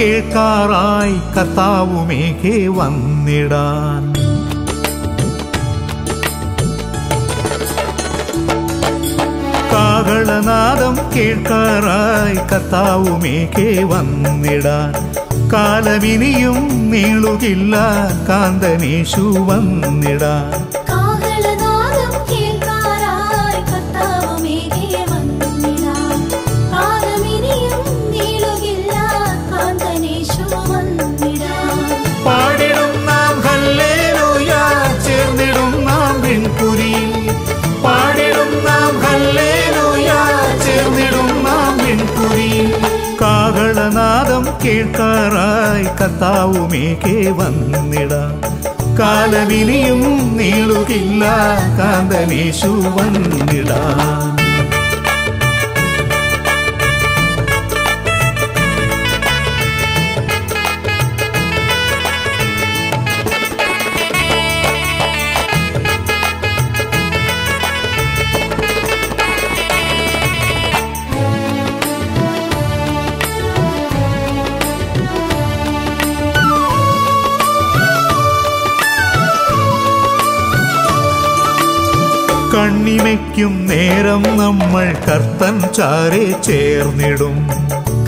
കേൾക്കാറായി കർത്താവുമേഘേ വന്നിടാൻ. കാഹളനാദം കേൾക്കാറായി കർത്താവുമേഘേ വന്നിടാൻ. കാലമിനിയും നീളുകില്ല കാന്തനേശു വന്നിടാൻ. കേൾക്കാറായി കർത്താവുമേഘേ വന്നിട. കാലവിനിയും നീളുകില്ല കാന്തനേശു വന്നിടാം.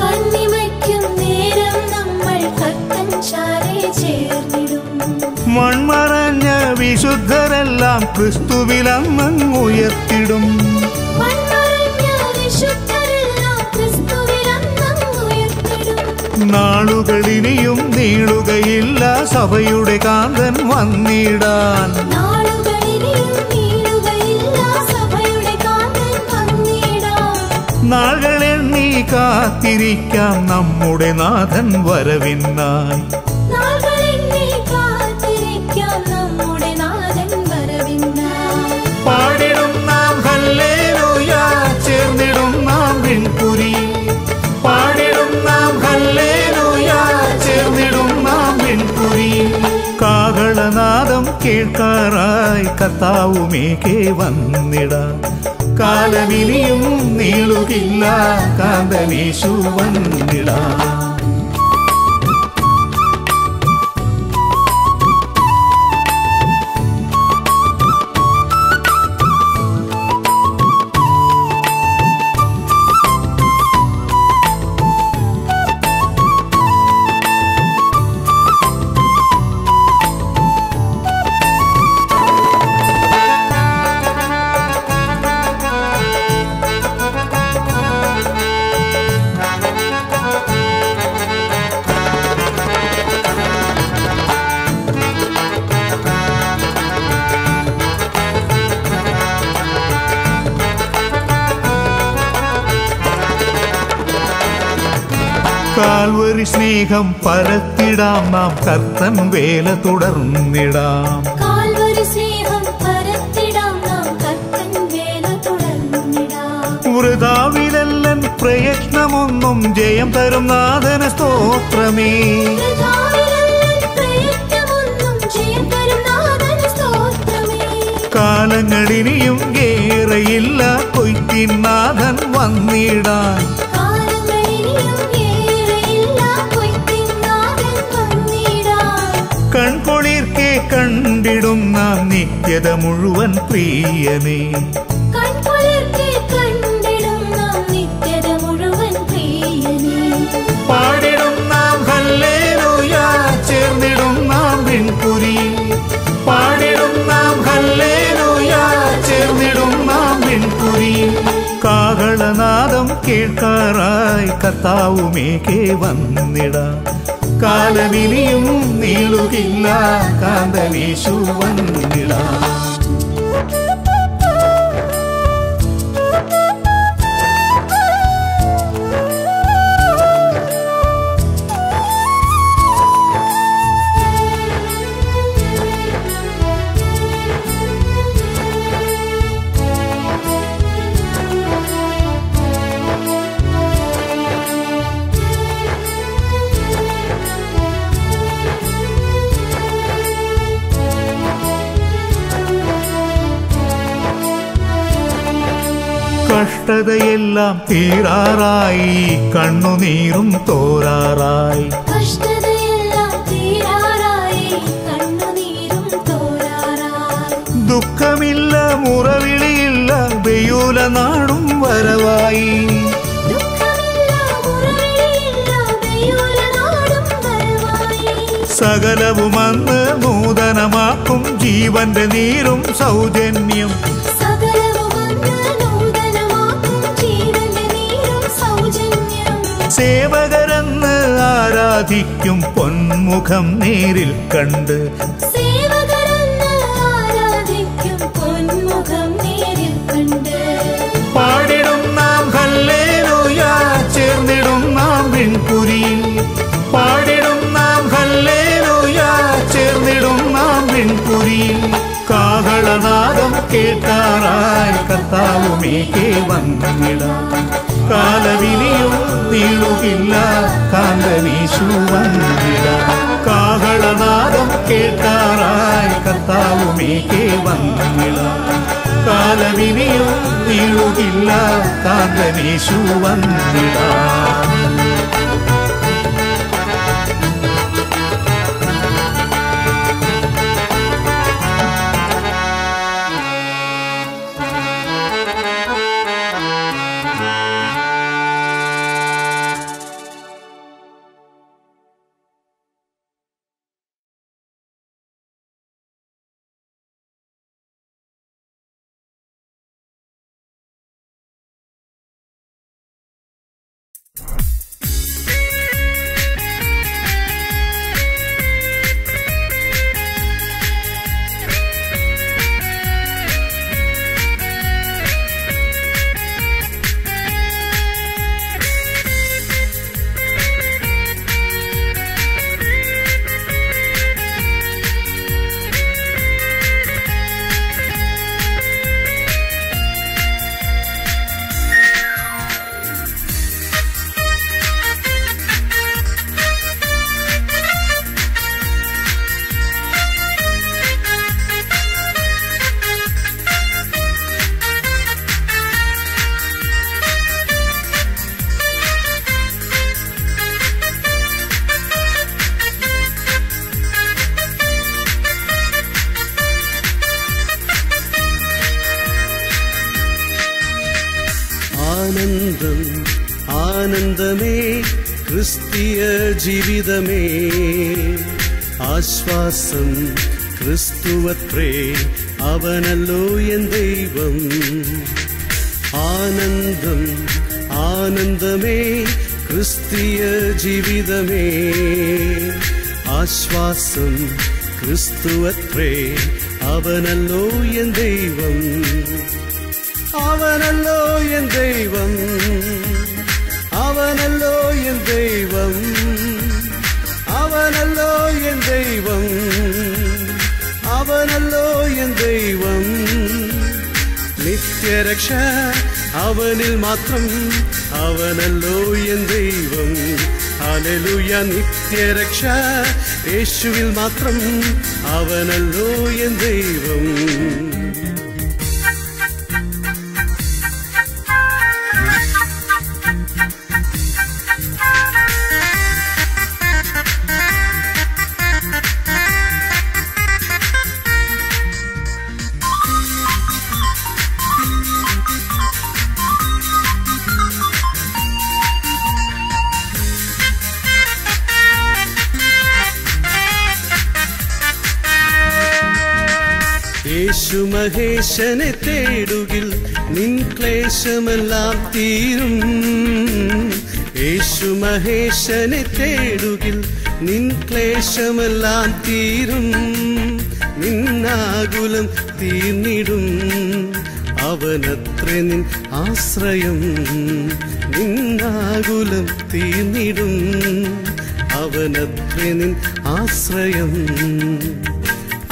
കണ്ണിമയ്ക്കും നേരം നമ്മൾ കർത്തൻ ചാരെ ചേർന്നിടും. മൺമറഞ്ഞ വിശുദ്ധരെല്ലാം ക്രിസ്തുവിലങ്ങുയർത്തിടും. നാളുകളിനിയും നീളുകയില്ല സഭയുടെ കാന്തൻ വന്നിടാൻ. നാളുകളെണ്ണി കാത്തിരിക്കാം നമ്മുടെ നാഥൻ വരവിനായി. നാളുകളെണ്ണി കാത്തിരിക്കാം നമ്മുടെ നാഥൻ വരവിനായി. പാടിടും നാം ഹല്ലേലൂയ ചേർന്നിടും നാം പാടിടും നാം ഹല്ലേലൂയ ചേർന്നിടും നാം കേൾക്കാറായി കർത്താവുമേഘേ വന്നിടാം. കാലവിനിയും നീളുകില്ല കാന്തനേശു വന്നിടാം. സ്നേഹം പരത്തിടാം നാം. കർത്തൻ വേല തുടർന്നിടാം. വൃതാവിലല്ലൻ പ്രയത്നമൊന്നും ജയം തരും നാഥന് സ്തോത്രമേ. കാലങ്ങളിനിയും ഏറെയില്ല കൊയ്ത്തിൻ നാഥൻ വന്നിടാൻ. നിത്യത മുഴുവൻ പ്രിയനേ. പാടിടും നാം ഹല്ലേലൂയ ചേർന്നിടും നാം വിൺകുരി. പാടിടും നാം ഹല്ലേലൂയ ചേർന്നിടും നാം വിൺകുരി. കാഹളനാദം കേൾക്കാറായി കർത്താവുമേഘേ വന്നിടാം. കാലവിനിയും നീളുകില്ല കാന്തനേശു വന്നിടാം ും. കഷ്ടതയെല്ലാം തീരാറായി കണ്ണുനീരും തോരാറായി. ദുഃഖമില്ല മുറവിളിയില്ല വെയൂല നാടും വരവായി. സകലവുമന്ന് നൂതനമാക്കും ജീവന്റെ നീരും സൗജന്യം. സേവകരെന്ന് ആരാധിക്കും പൊന്മുഖം നേരിൽ കണ്ട്. പാടിടും നാം ഹല്ലേലൂയ ചേർന്നിടും നാം വിൺപുരിയിൽ പാടിടും നാം ഹല്ലേലൂയ ചേർന്നിടും നാം വിൺപുരിയിൽ കാഹളനാദം കേട്ടാറായി കർത്താവുമേക്കേ വന്നിടാം. കാലവിനിയും നീളുകില്ല കാന്തവീശു വന്നിട കാഹളനാദം കേട്ടാറായി കർത്താവുമേകെ വന്നിടാം കാലവിനിയും നീളുകില്ല കാന്തവീശു വന്നിടാം നിത്യരക്ഷ യേശുവിൽ മാത്രം അവനല്ലോ എൻ ദൈവം. മഹേശനെ തേടുകിൽ നിൻ ക്ലേശമെല്ലാം തീരും. യേശു മഹേശനെ തേടുകിൽ നിൻ ക്ലേശമെല്ലാം തീരും. നിന്നാകുലം തീർന്നിടും അവനത്ര നിൻ ആശ്രയം. നിന്നാകുലം തീർന്നിടും അവനത്ര നിൻ ആശ്രയം.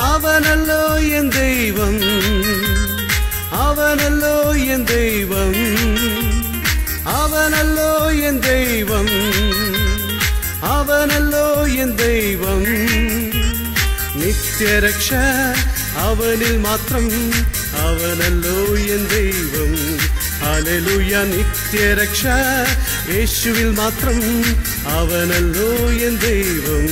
അവനല്ലോ എൻ ദൈവം. അവനല്ലോ എൻ ദൈവം അവനല്ലോ എൻ ദൈവം അവനല്ലോ എൻ ദൈവം. നിത്യരക്ഷ അവനിൽ മാത്രം അവനല്ലോ എൻ ദൈവം. അലലുയ നിത്യരക്ഷ യേശുവിൽ മാത്രം അവനല്ലോ എൻ ദൈവം.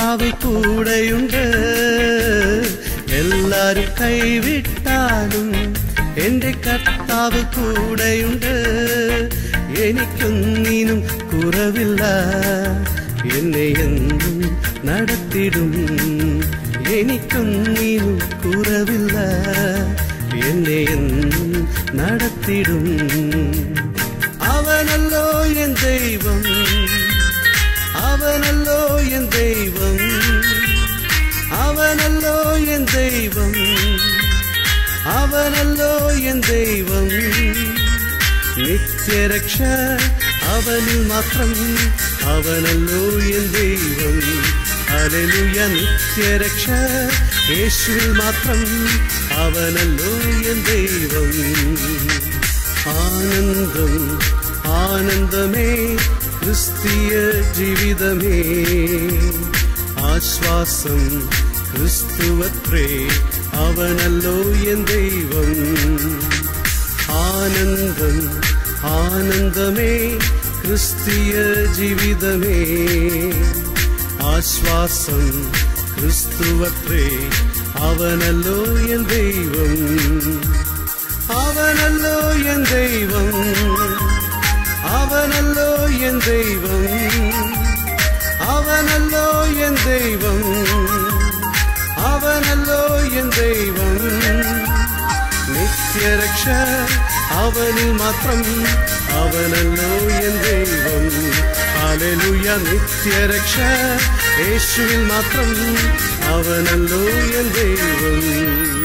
കർത്താവ് കൂടെയുണ്ട് എല്ലാരും കൈവിട്ടാലും എന്റെ കർത്താവ് കൂടെയുണ്ട് എനിക്കൊന്നിനും കുറവില്ല. എന്നെ എന്നും നടത്തിടും. എനിക്കൊന്നിനും കുറവില്ല. എന്നെ എന്നും നടത്തിടും. എൻ ദൈവം. അവനല്ലോ എൻ ദൈവം. നിത്യരക്ഷ അവനിൽ മാത്രം. അവനല്ലോ എൻ ദൈവം. അലലുയ നിത്യരക്ഷ യേശുവിൽ മാത്രം. അവനല്ലോ എൻ ദൈവം. ആനന്ദം ആനന്ദമേ ക്രിസ്തീയ ജീവിതമേ. ആശ്വാസം ക്രിസ്തുവത്രേ അവനല്ലോ എൻ ദൈവം. ആനന്ദം ആനന്ദമേ ക്രിസ്തീയ ജീവിതമേ. ആശ്വാസം ക്രിസ്തുവത്രേ അവനല്ലോ എൻ ദൈവം. അവനല്ലോ എൻ ദൈവം. അവനല്ലോ എൻ ദൈവം. അവനല്ലോ എൻ ദൈവം. അവനല്ലോ എൻ ദൈവം. നിത്യരക്ഷ അവനിൽ മാത്രം അവനല്ലോ എൻ ദൈവം. അലലുയ നിത്യരക്ഷ യേശുവിൽ മാത്രം അവനല്ലോ എൻ ദൈവം.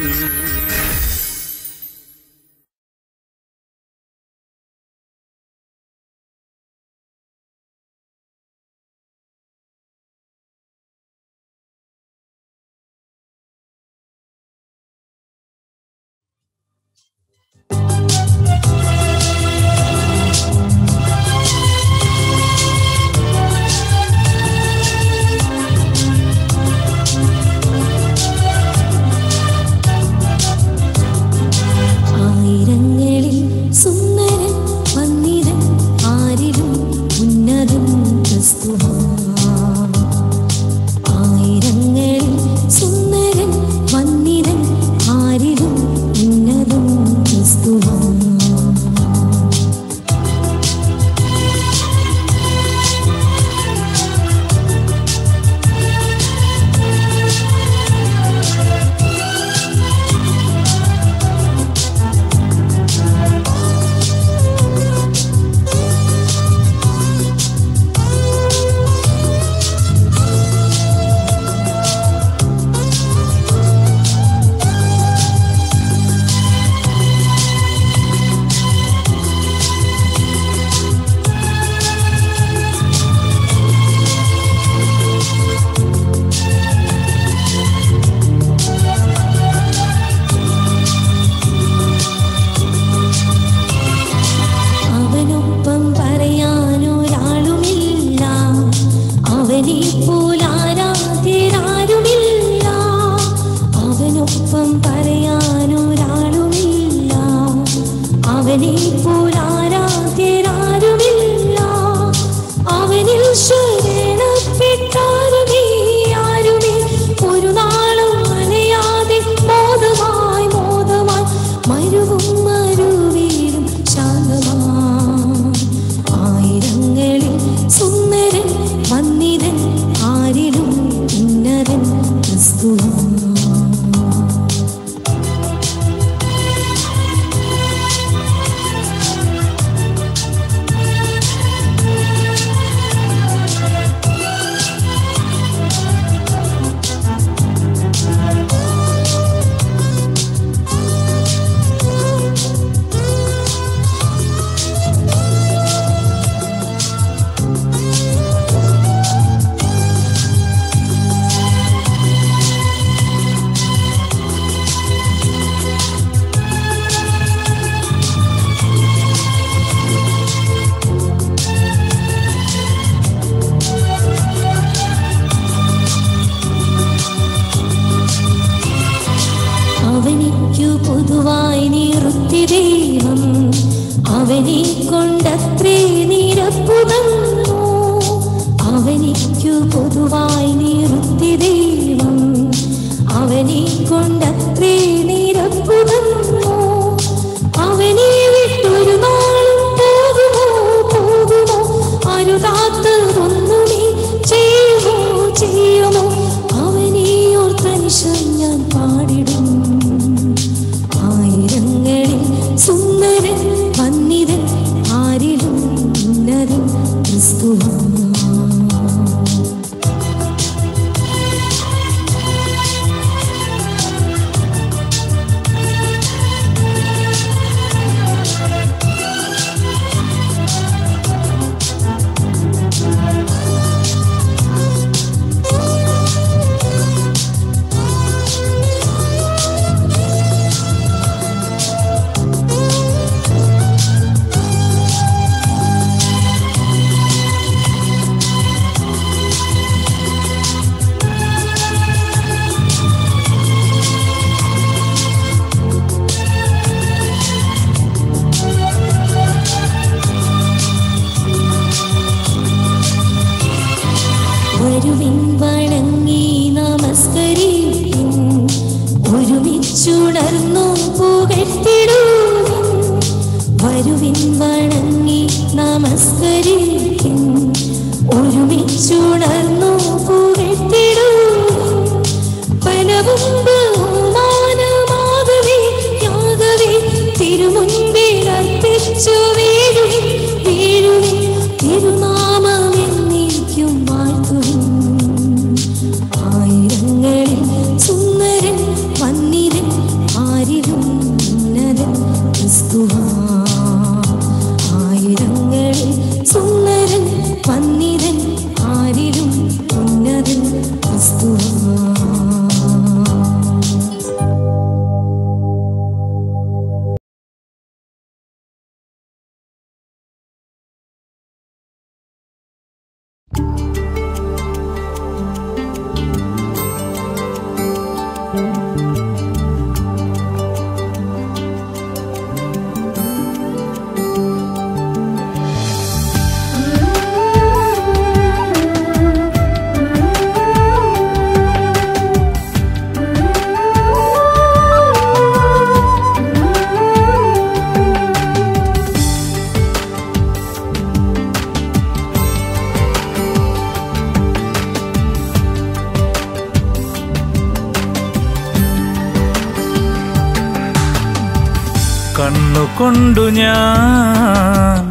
കണ്ണുകൊണ്ടു ഞാൻ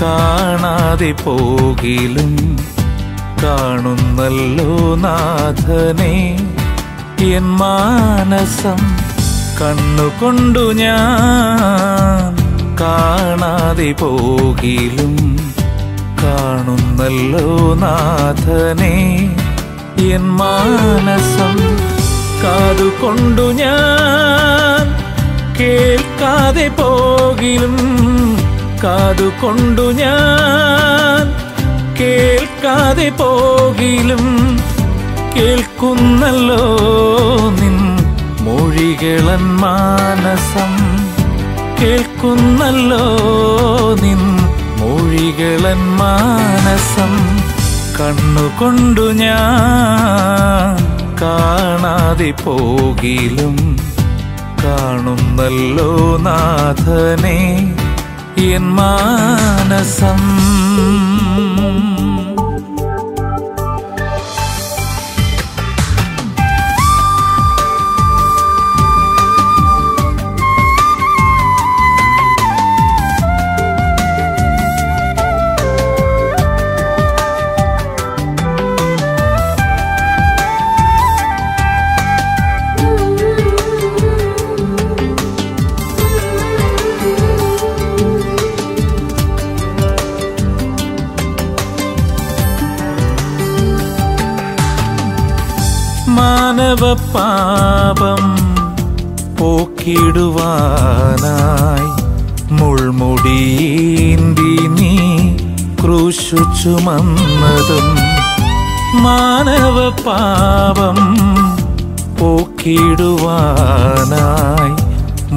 കാണാതെ പോകിലും കാണുന്നല്ലോ നാഥനെ. എൻ മാനസം കണ്ണുകൊണ്ടു ഞാൻ കാണാതെ പോകിലും കാണുന്നല്ലോ നാഥനെ. എൻ മാനസം കാതുകൊണ്ടു ഞാൻ കേൾക്കാതെ പോകിലും കാതുകൊണ്ടു ഞാൻ കേൾക്കാതെ പോകിലും കേൾക്കുന്നല്ലോ നിൻ മൊഴികളൻ മാനസം. കേൾക്കുന്നല്ലോ നിൻ മൊഴികളൻ മാനസം. കണ്ണുകൊണ്ടു ഞാൻ കാണാതെ പോകിലും കാണുന്നല്ലോ നാഥനെ എൻ മാനസം. പാപം പോക്കിടുവാനായി മുൾമുടിയേന്തി നീ ക്രൂശു ചുമന്നതും മാനവ പാപം പോക്കിടുവാനായി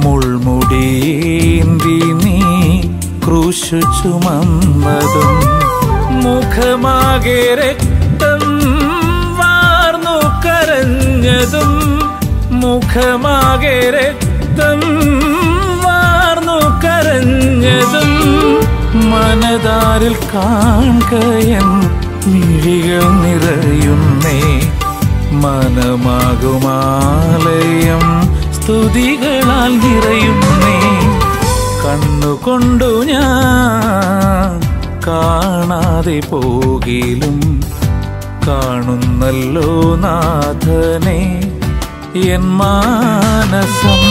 മുൾമുടിയേന്തി നീ ക്രൂശു ചുമന്നതും മുഖമാകെ രക്തം കരഞ്ഞതും മുഖമാകെ രക്തം വാർന്നു കരഞ്ഞതും മനതാരിൽ കാൺകയൻ മിഴികൾ നിറയുന്നേ. മനമാകുമാലയം സ്തുതികളാൽ നിറയുന്നേ. കണ്ണുകൊണ്ടു ഞാൻ കാണാതെ പോകിലും കാണുന്നല്ലോ നാഥനെ എൻ മാനസം.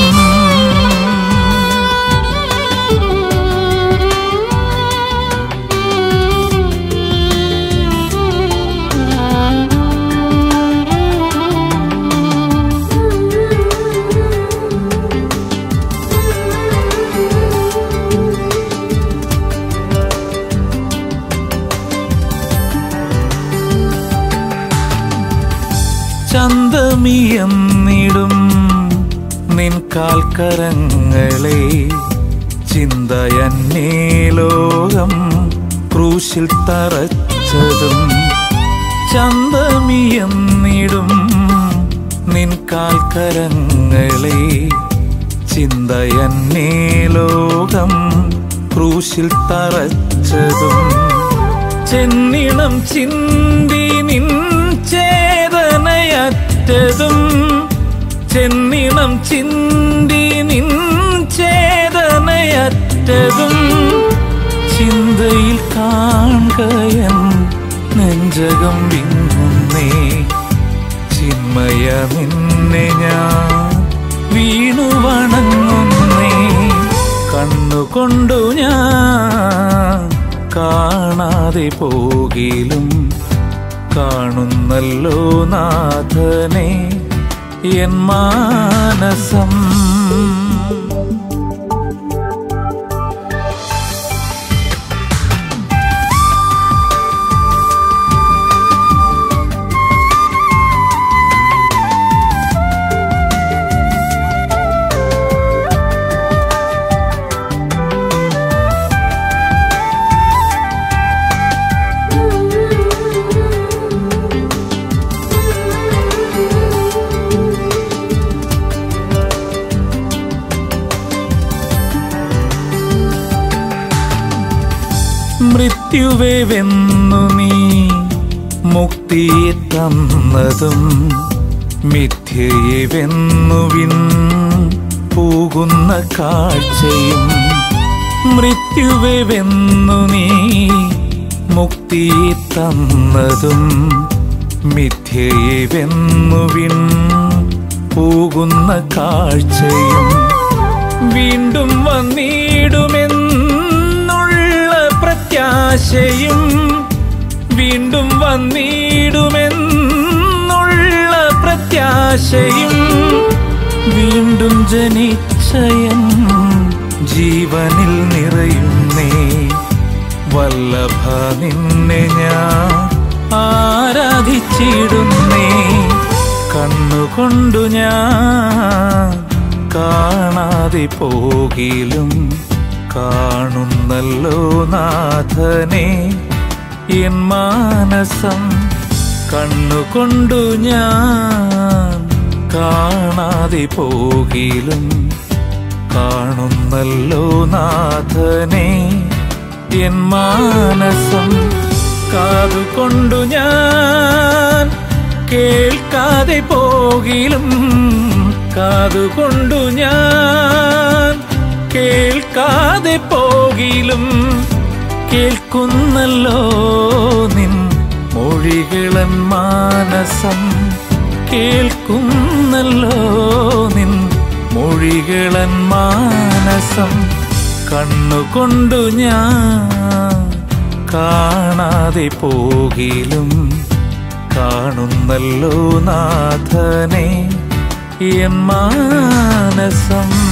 ചന്തമിയെന്നിടും നിൻ കാൽക്കരങ്ങളെ. ചിന്തയന്നേ ലോകം ക്രൂശിൽ തറച്ചതും. ചന്തമിയെന്നിടും നിൻ കാൽക്കരങ്ങളെ. ചിന്തയന്നേ ലോകം ക്രൂശിൽ തറച്ചതും. ചെന്നിണം ചിന്തി ചേതനയറ്റതും ചെന്നിണം ചിന്തി നിൻ ചേതനയറ്റതും ചിന്തയിൽ കാണുകയൻ നെഞ്ചകം വിങ്ങുന്നേ. ചിന്മയ നിന്നെ ഞാൻ വീണു വണങ്ങുന്നേ. കണ്ണുകൊണ്ടു ഞാൻ കാണാതെ പോകിലും കാണുന്നല്ലോ നാഥനെ എൻ മാനസം മൃത്യുവെ വെന്നു നീ മുക്തി തന്നതും മിഥ്യയെ വെന്നുവിൻ പോകുന്ന കാഴ്ചയും മൃത്യുവേവെന്നു നീ മുക്തി തന്നതും മിഥ്യയെ വെന്നുവിൻ പോകുന്ന കാഴ്ചയും വീണ്ടും വന്നിടുമെന്നുള്ള പ്രത്യാശയും വീണ്ടും വന്നിടുമെന്നുള്ള പ്രത്യാശയും വീണ്ടും ജനിച്ചയം ജീവനിൽ നിറയുന്നേ. വല്ലഭ നിന്നെ ഞാൻ ആരാധിച്ചിടുന്നേ. കണ്ണുകൊണ്ടു ഞാൻ കാണാതെ പോകിലും കാണുന്നല്ലോ നാഥനെ. എൻ മാനസം കണ്ണുകൊണ്ടു ഞാൻ കാണാതെ പോകിലും കാണുന്നല്ലോ നാഥനെ. എൻ മാനസം കാതുകൊണ്ടു ഞാൻ കേൾക്കാതെ പോകിലും കാതുകൊണ്ടു ഞാൻ കേൾക്കാതെ പോകിലും കേൾക്കുന്നല്ലോ നിൻ മൊഴികളൻ മാനസം. കേൾക്കുന്നല്ലോ നിൻ മൊഴികളൻ മാനസം. കണ്ണുകൊണ്ടു ഞാൻ കാണാതെ പോകിലും കാണുന്നല്ലോ നാഥനെ എൻ മാനസം.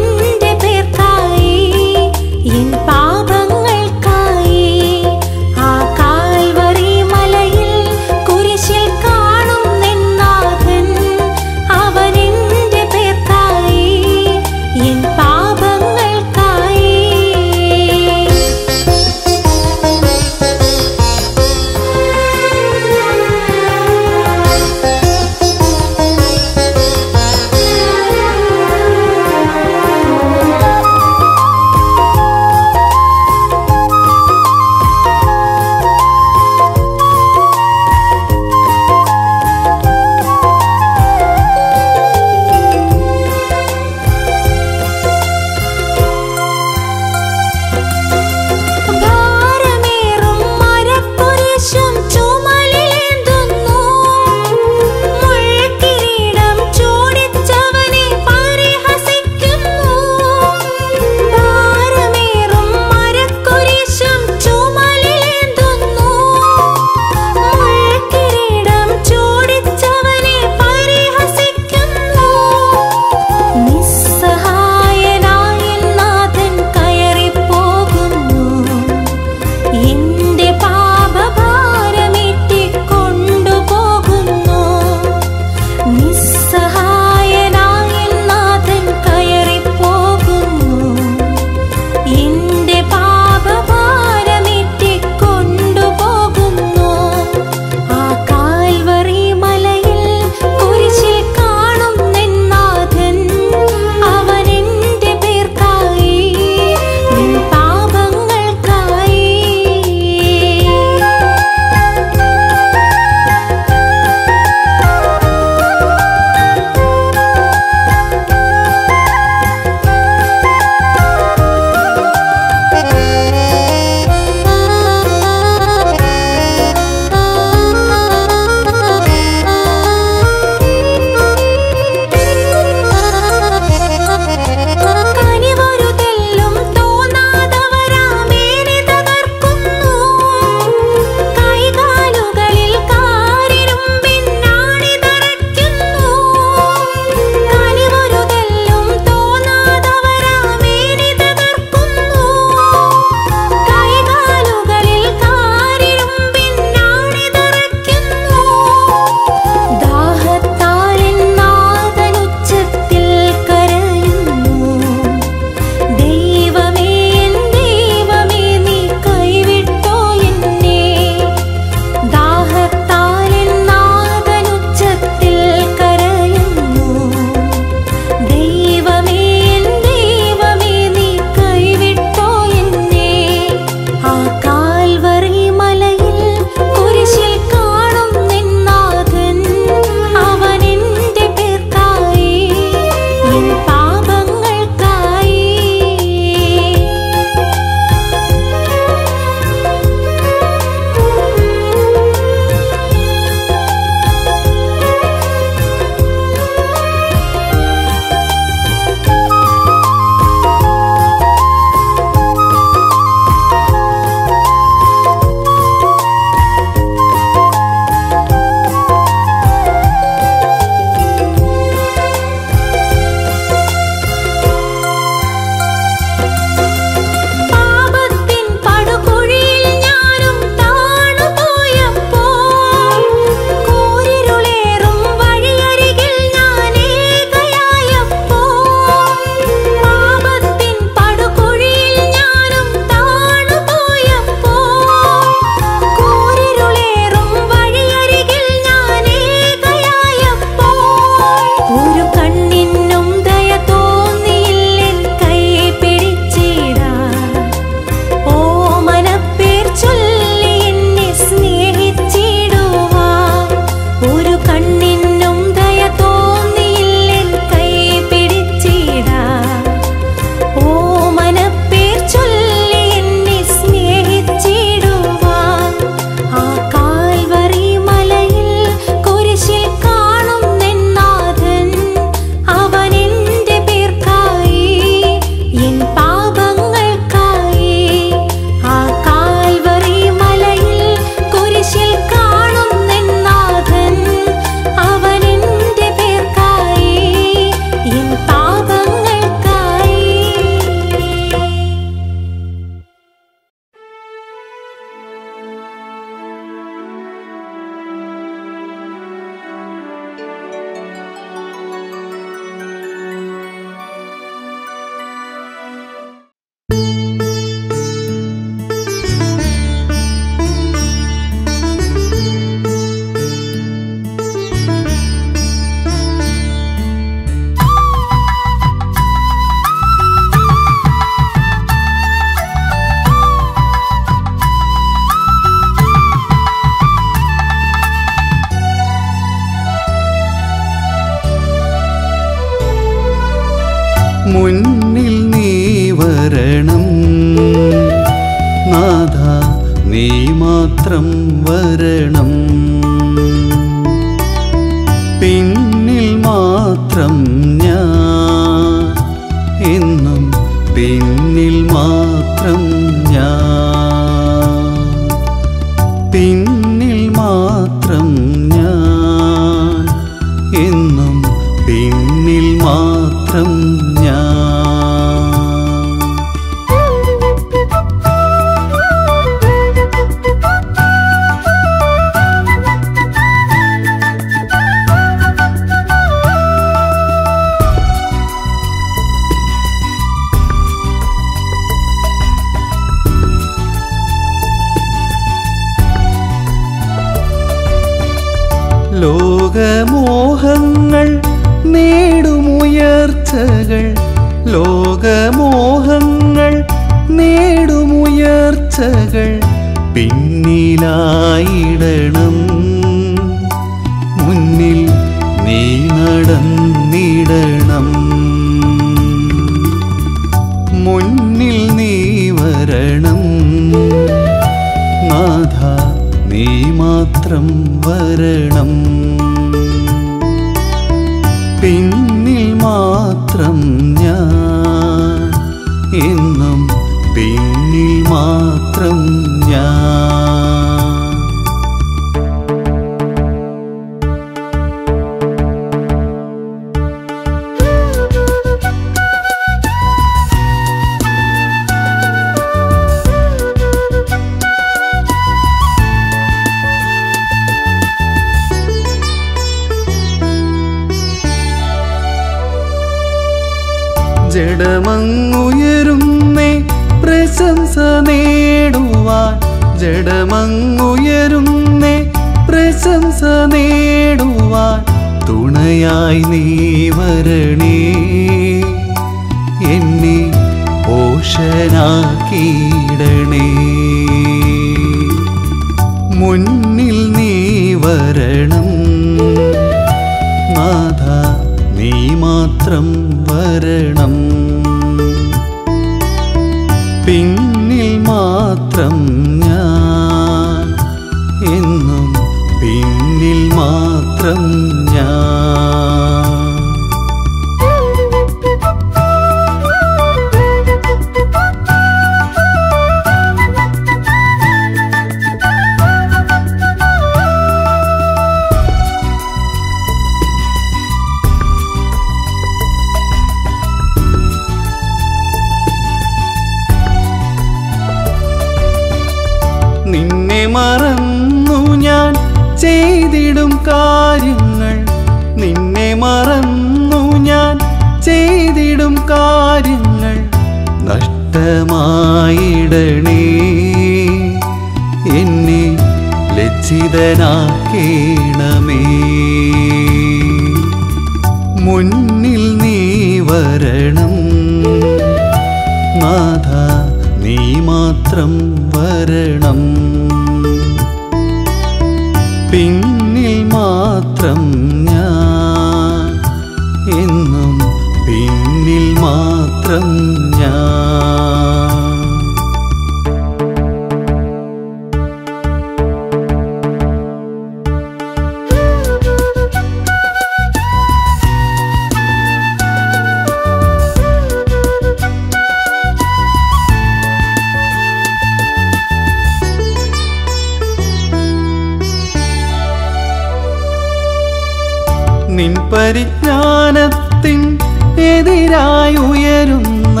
നിൻ പരിജ്ഞാനത്തിൻ എതിരായി ഉയരുന്ന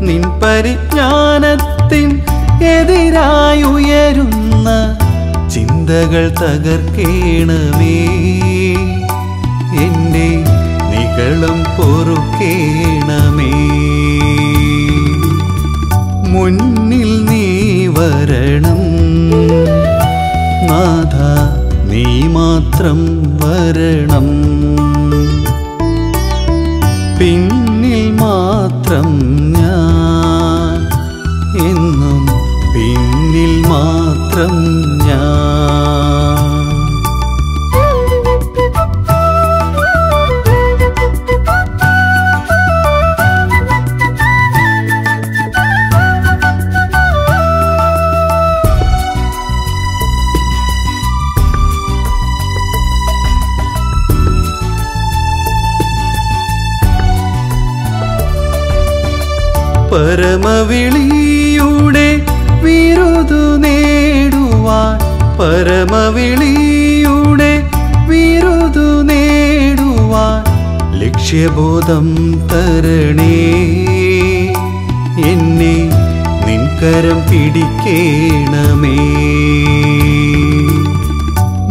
നിൻ പരിജ്ഞാനത്തിൻ എതിരായി ഉയരുന്ന ചിന്തകൾ തകർക്കേണമേ. എന്റെ നികളും പൊറുക്കേണമേ. മുന്നിൽ നീ വരണം നാഥ നീ മാത്രം വരണം. പിന്നിൽ മാത്രം ഞാൻ എന്നും പിന്നിൽ മാത്രം പരമവിളിയുടെ വിരുതു നേടുവാൻ പരമവിളിയുടെ വിരുതു നേടുവാൻ ലക്ഷ്യബോധം തരണേ. എന്നെ നിൻകരം പിടിക്കേണമേ.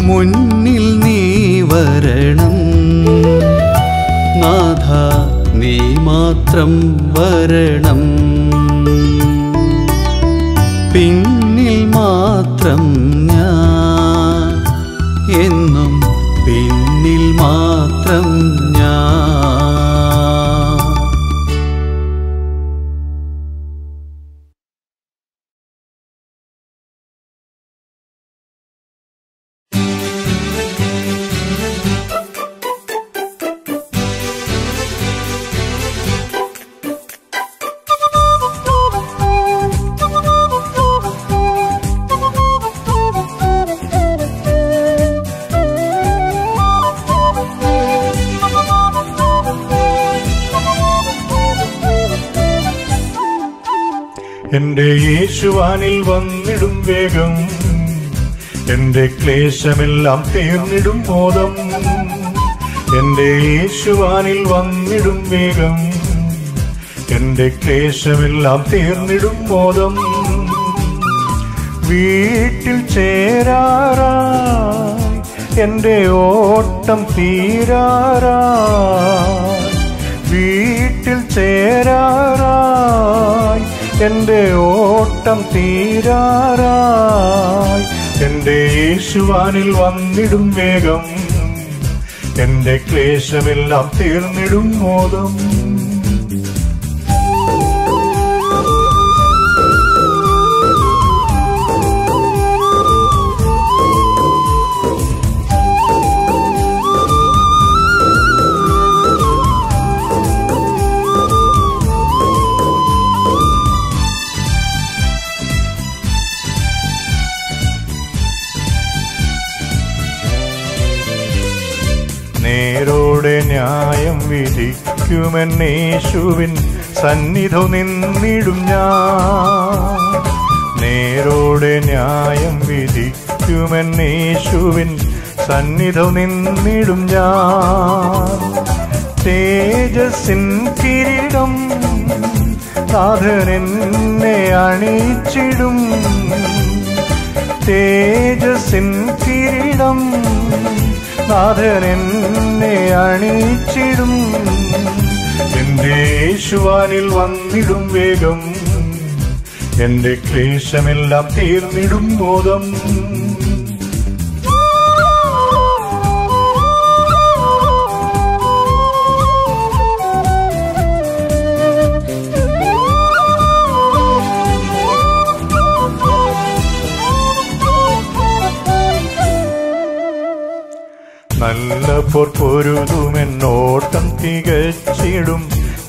മുന്നിൽ നീ വരണം. നാഥ നീ മാത്രം വരണം. ക്ലേശമെല്ലാം തീർന്നിടും ബോധം. എന്റെ യേശുവാനിൽ വന്നിടും വേഗം. എന്റെ ക്ലേശമെല്ലാം തീർന്നിടും ബോധം. വീട്ടിൽ ചേരാറാ എന്റെ ഓട്ടം തീരാറാ വീട്ടിൽ ചേരാറായി എന്റെ ഓട്ടം തീരാറായി. എന്റെ യേശുവാനിൽ വന്നിടും വേഗം. എന്റെ ക്ലേശമെല്ലാം തീർന്നിടും മോദം. വിധിക്കുമെന്നേശുവിൻ സന്നിധു നിന്നിടും ഞാൻ. നേരോടെ ന്യായം വിധിക്കുമെന്നേശുവിൻ സന്നിധു നിന്നിടും ഞാൻ. തേജസ്സിൻ കിരീടം സാധനെന്നെ അണിച്ചിടും തേജസ്സിൻ കിരീടം സാധനെന്നെ അണിച്ചിടും യേശുവാനിൽ വന്നിടും വേഗം. എന്റെ ക്ലേശമെല്ലാം തീർന്നിടും ബോധം.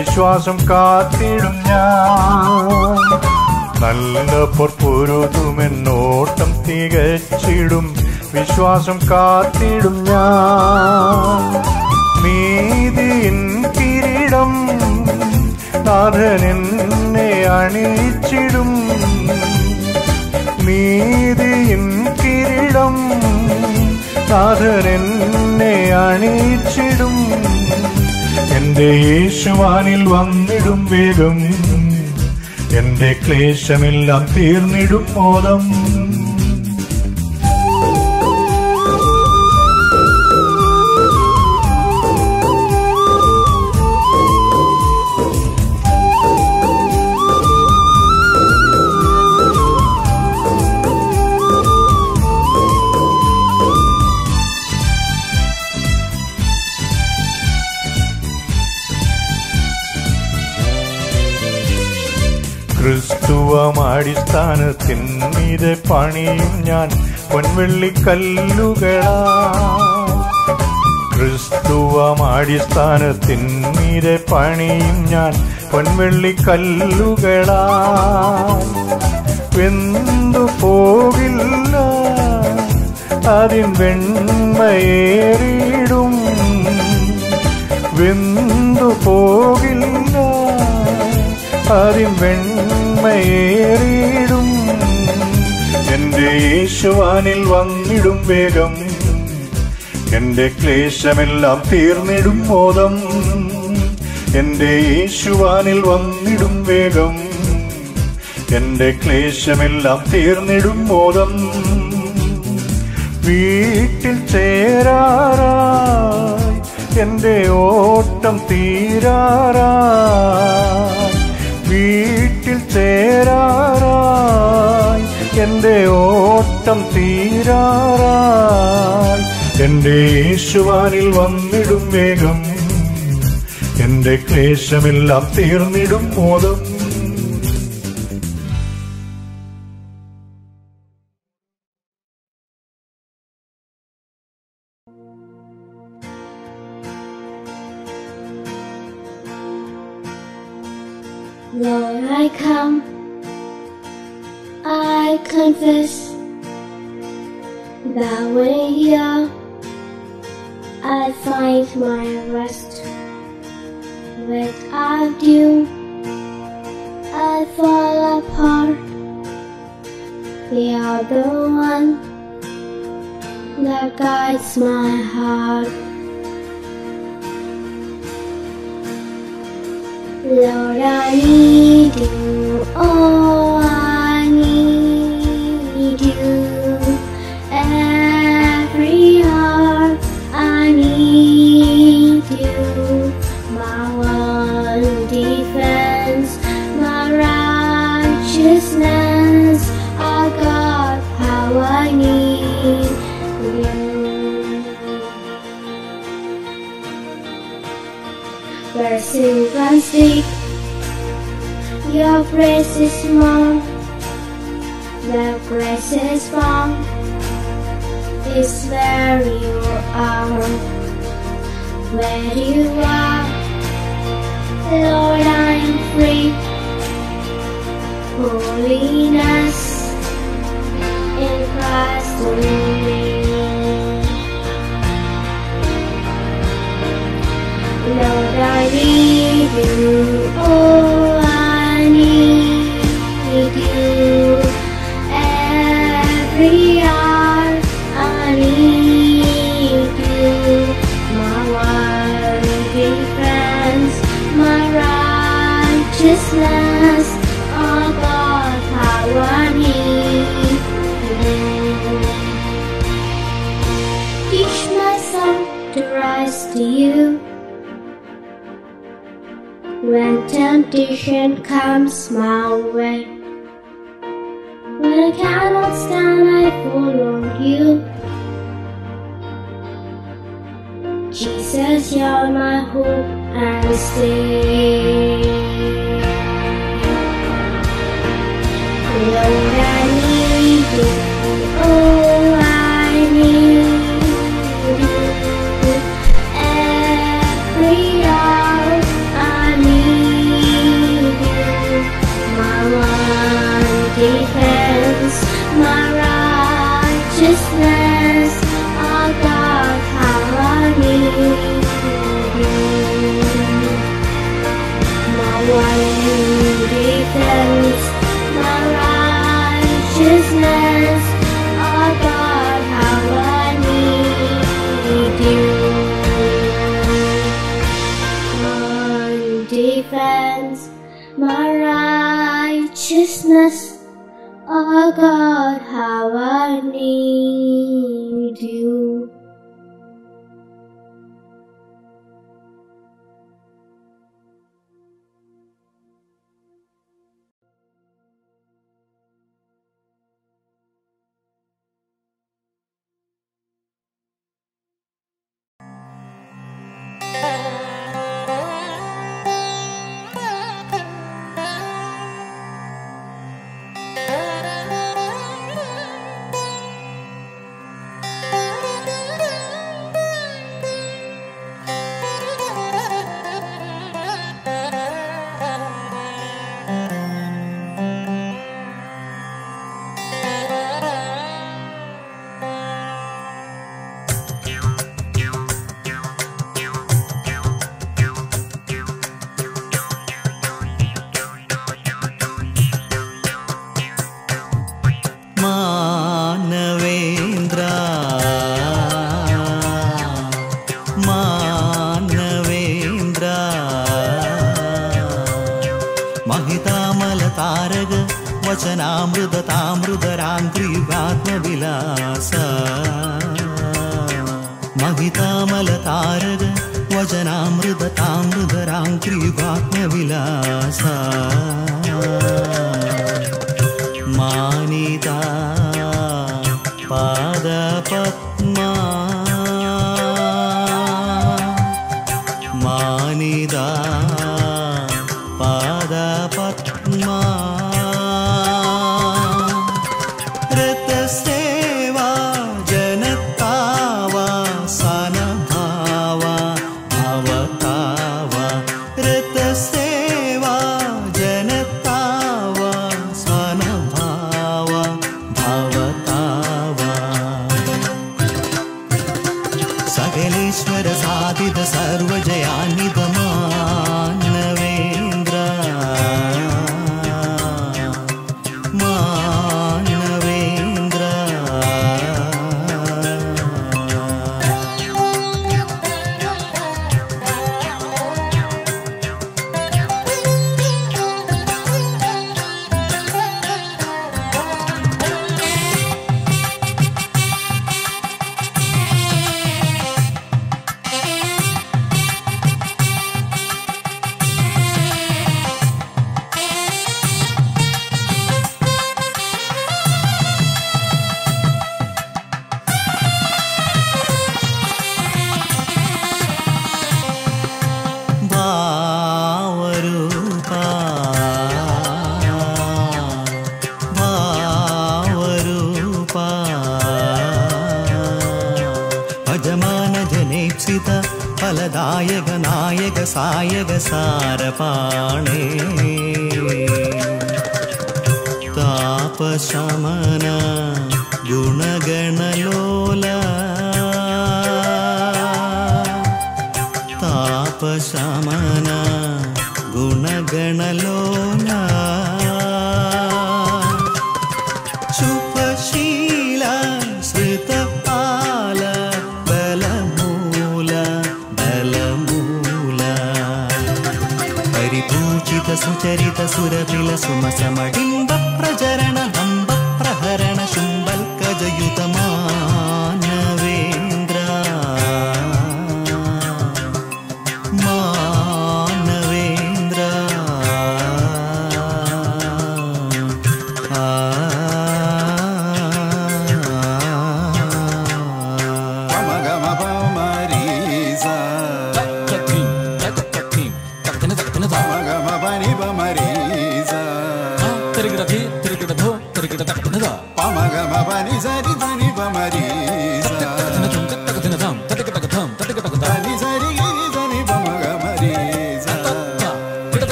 വിശ്വാസം കാത്തിടും ഞാൻ. നല്ല പൊർപ്പുരുതുമെന്നോട്ടം തികച്ചിടും. വിശ്വാസം കാത്തിടും ഞാൻ. നീതിയിൻ കിരീടം നാഥനെന്നെ അണിയിച്ചിടും. നീതിയിൻ കിരീടം നാഥനെന്നെ എന്നെ എന്റെ യേശുവാനിൽ വന്നിടും വേഗം. എന്റെ ക്ലേശമെല്ലാം തീർന്നിടും മോദം അടിസ്ഥാനത്തിൻ മീതെ പണിയും ഞാൻ പൊൻവെള്ളിക്കല്ലുകളാ. ക്രിസ്തുവം അടിസ്ഥാനത്തിൻ മീതെ പണിയും ഞാൻ പൊൻവെള്ളിക്കല്ലുകളാ. വെന്തു പോകില്ല അതിൻ വെണ്മയേറിയിടും. വെന്തു പോകില്ല അതിൻ വെണ് നന്മയേറിയിടും എന്റെ യേശുവാനിൽ വന്നിടും വേഗം. എന്റെ ക്ലേശമെല്ലാം തീർന്നിടും ബോധം. എന്റെ യേശുവാനിൽ വന്നിടും വേഗം. എന്റെ ക്ലേശമെല്ലാം തീർന്നിടും ബോധം. വീട്ടിൽ ചേരാറാ എന്റെ ഓട്ടം തീരാറായി. വീ തേരാറായി. എന്റെ ഓട്ടം തീരാറായി. എന്റെ യേശുവാനിൽ വന്നിടും വേഗം. എന്റെ ക്ലേശമെല്ലാം തീർന്നിടും മോദം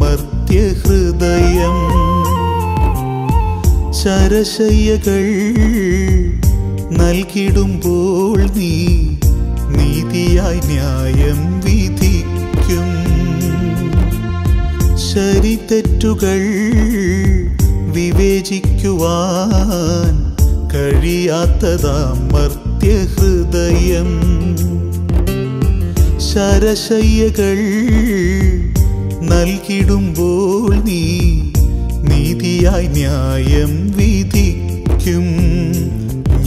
മർത്യഹൃദയം. ശരശയ്യകൾ നൽകിടുമ്പോൾ നീ നീതിയായി ന്യായം വിധിക്കും. ശരി തെറ്റുകൾ വിവേചിക്കുവാൻ കഴിയാത്തതാ മർത്യഹൃദയം. ശരശയ്യകൾ നൽകിടുമ്പോൾ നീ നീതിയായി ന്യായം വിധിക്കും.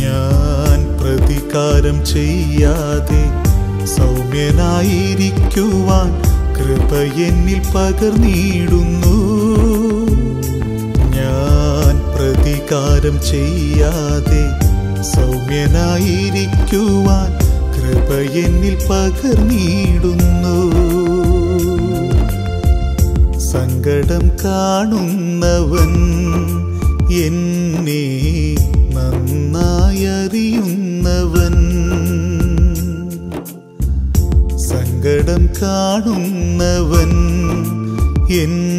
ഞാൻ പ്രതികാരം ചെയ്യാതെ സൗമ്യനായിരിക്കുവാൻ കൃപ എന്നിൽ പകർന്നിടുന്നു. ഞാൻ പ്രതികാരം ചെയ്യാതെ സൗമ്യനായിരിക്കുവാൻ കൃപ എന്നിൽ പകർന്നിടുന്നു. സങ്കടം കാണുന്നവൻ എന്നെ നന്നായറിയുന്നവൻ. സങ്കടം കാണുന്നവൻ എന്നെ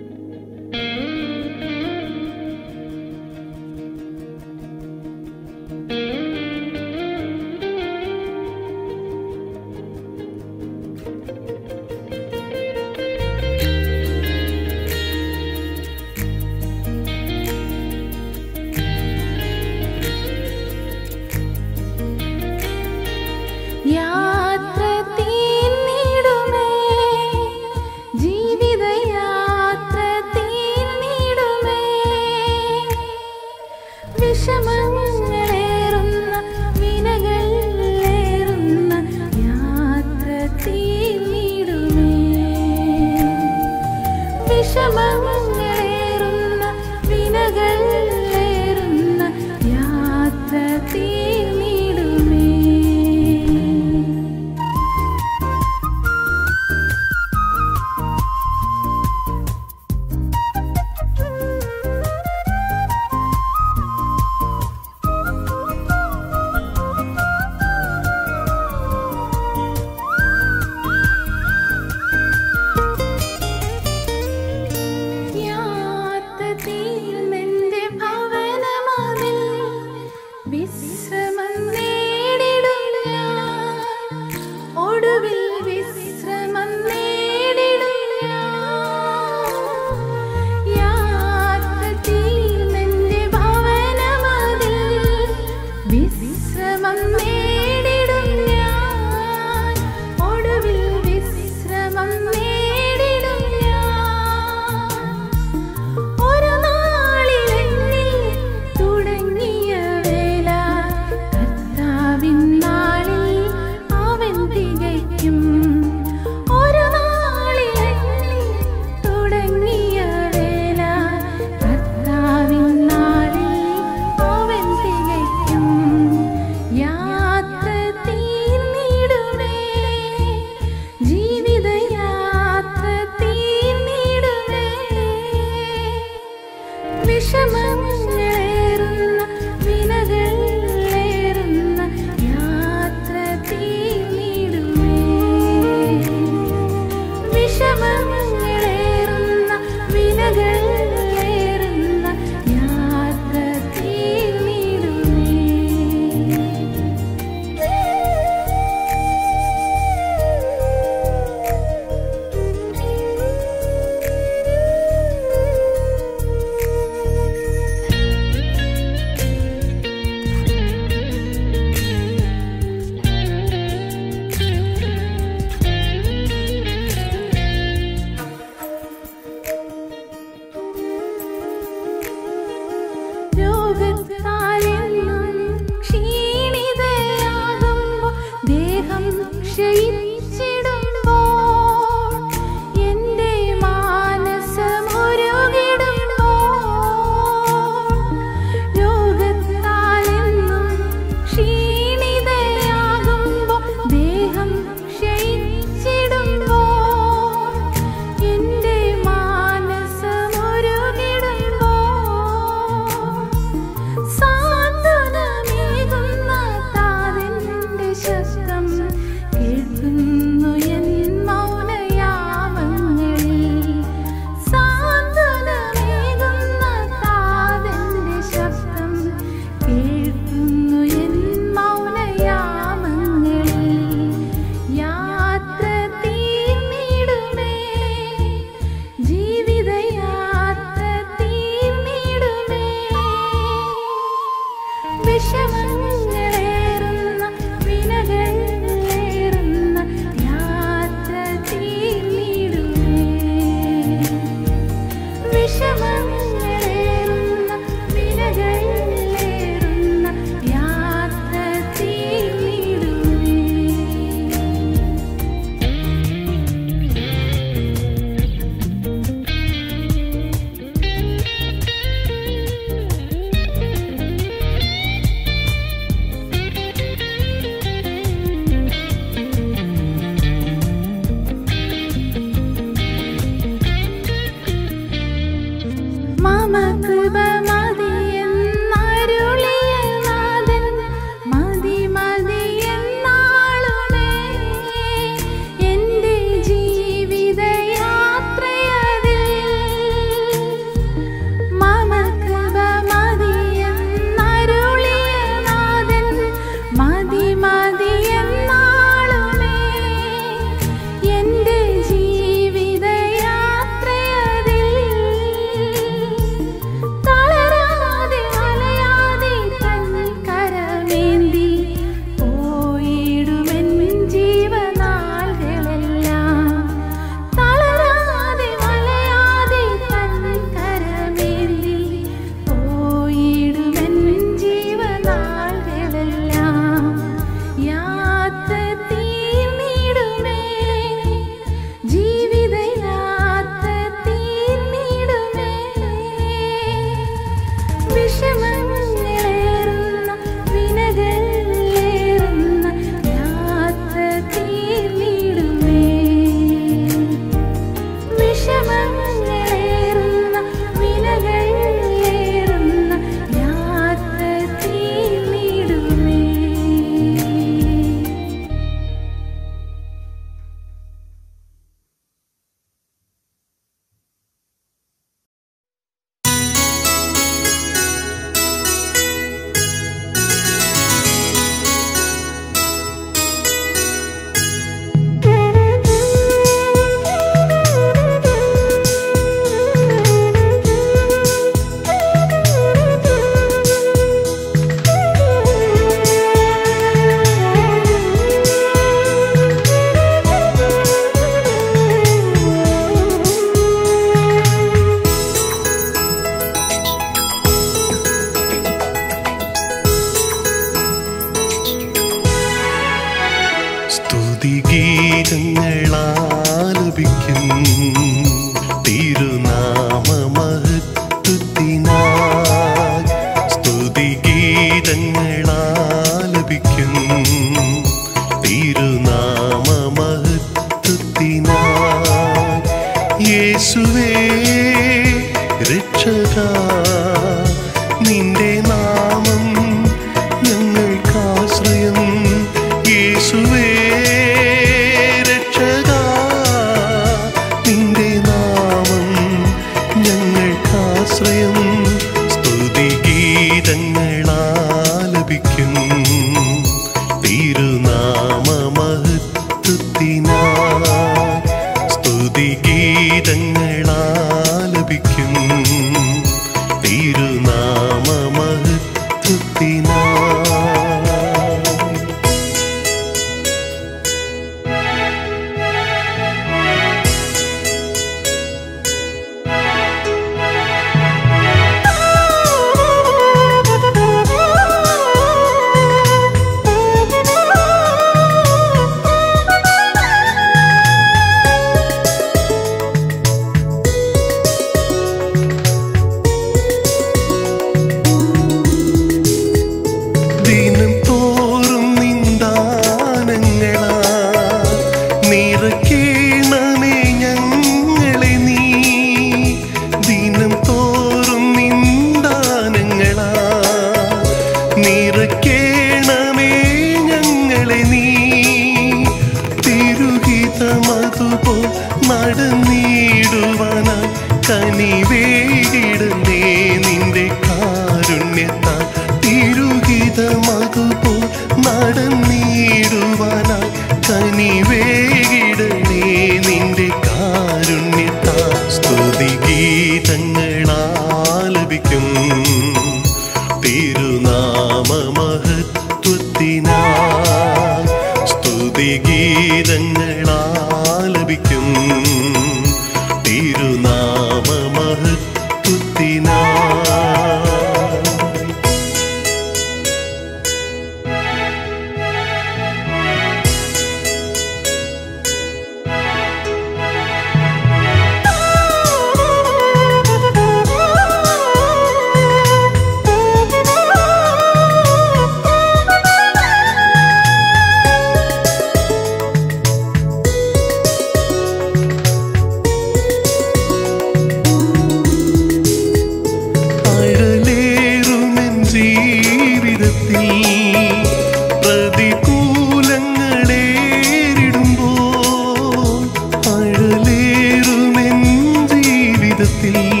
ജീവിതത്തിൽ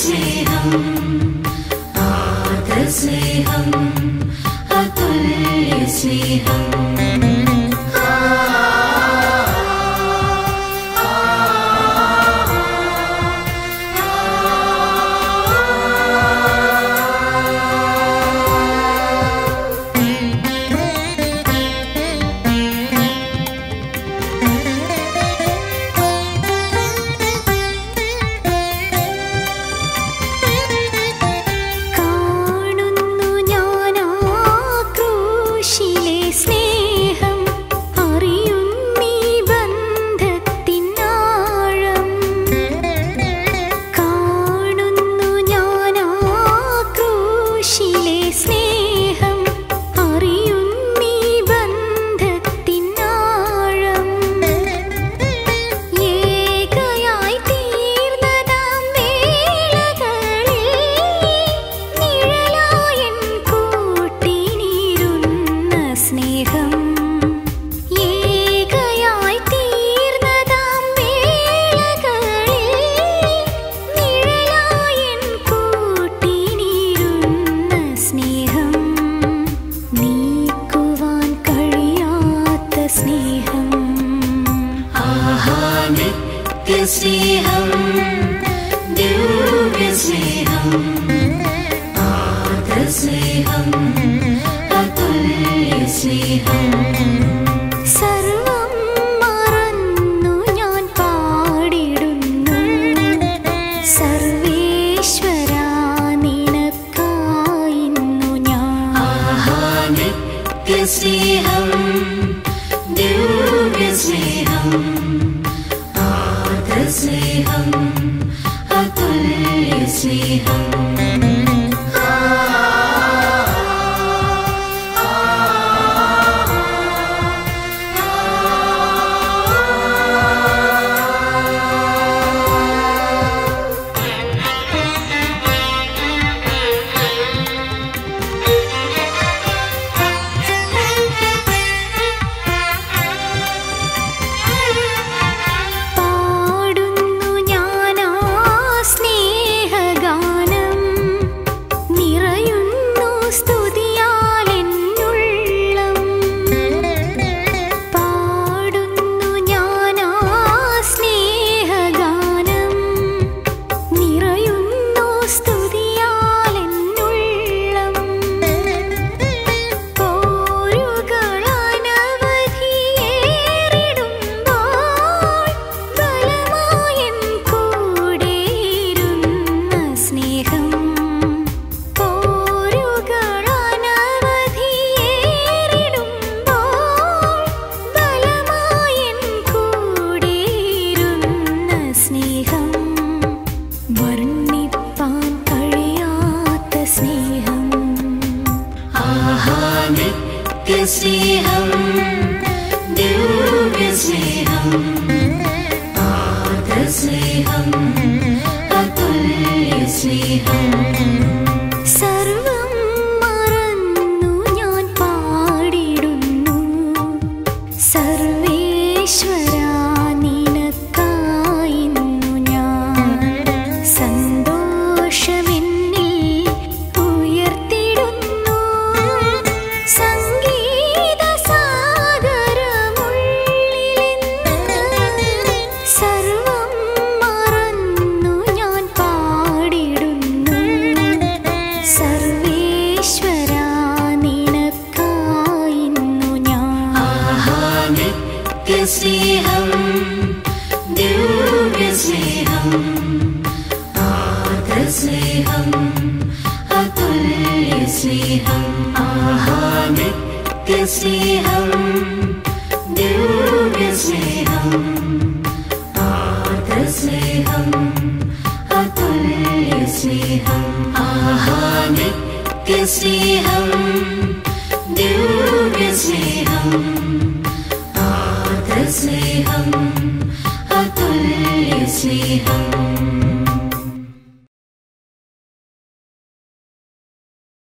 स्नेहम् आदृ स्नेहम् अधु्य स्नेहम्